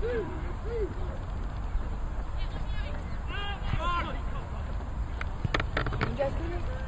You guys good?